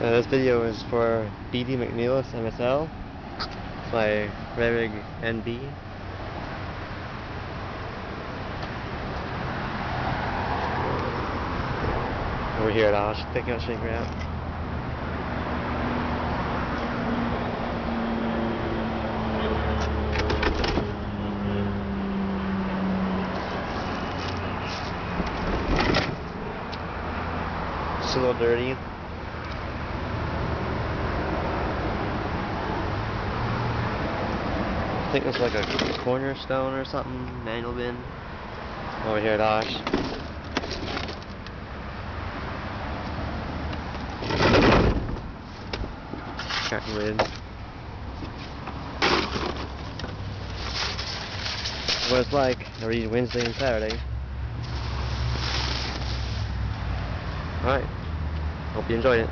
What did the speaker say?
Uh, this video is for BD McNeilus MSL by Rehrig NB. Over here at Osh, picking up shrink wrap. It's a little dirty. I think it's like a cornerstone or something, manual bin. Over here at Osh. Crack lid. What it's like, every Wednesday and Saturday. Alright. Hope you enjoyed it.